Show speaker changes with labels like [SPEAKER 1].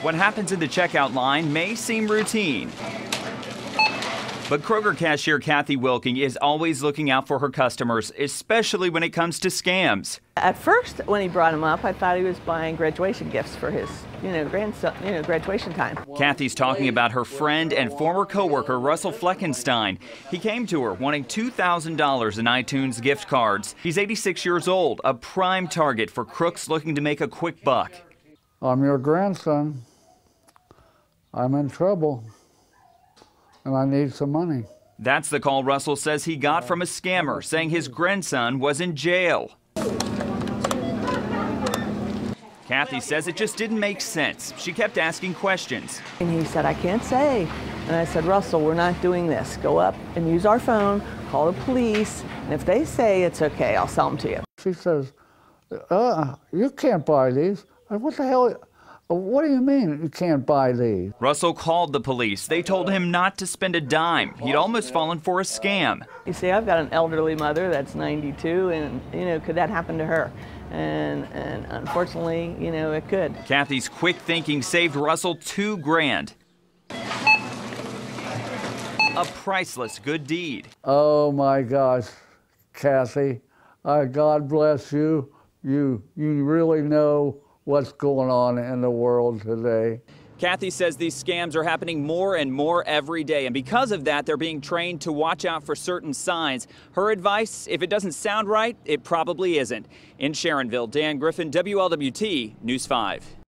[SPEAKER 1] What happens in the checkout line may seem routine. But Kroger cashier Kathy Wilking is always looking out for her customers, especially when it comes to scams.
[SPEAKER 2] At first, when he brought him up, I thought he was buying graduation gifts for his, you know, grandson, you know, graduation time.
[SPEAKER 1] Kathy's talking about her friend and former coworker Russell Fleckenstein. He came to her wanting $2,000 in iTunes gift cards. He's 86 years old, a prime target for crooks looking to make a quick buck.
[SPEAKER 3] I'm your grandson. I'm in trouble and I need some money.
[SPEAKER 1] That's the call Russell says he got from a scammer saying his grandson was in jail. Kathy says it just didn't make sense. She kept asking questions.
[SPEAKER 2] And he said, I can't say. And I said, Russell, we're not doing this. Go up and use our phone, call the police, and if they say it's okay, I'll sell them to you.
[SPEAKER 3] She says, uh, you can't buy these. What the hell? What do you mean you can't buy these?
[SPEAKER 1] Russell called the police. They told him not to spend a dime. He'd almost fallen for a scam.
[SPEAKER 2] You see, I've got an elderly mother that's 92, and, you know, could that happen to her? And, and unfortunately, you know, it could.
[SPEAKER 1] Kathy's quick thinking saved Russell two grand. A priceless good deed.
[SPEAKER 3] Oh my gosh, Kathy, uh, God bless you. You, you really know what's going on in the world today.
[SPEAKER 1] Kathy says these scams are happening more and more every day, and because of that, they're being trained to watch out for certain signs. Her advice if it doesn't sound right, it probably isn't. In Sharonville, Dan Griffin, WLWT News 5.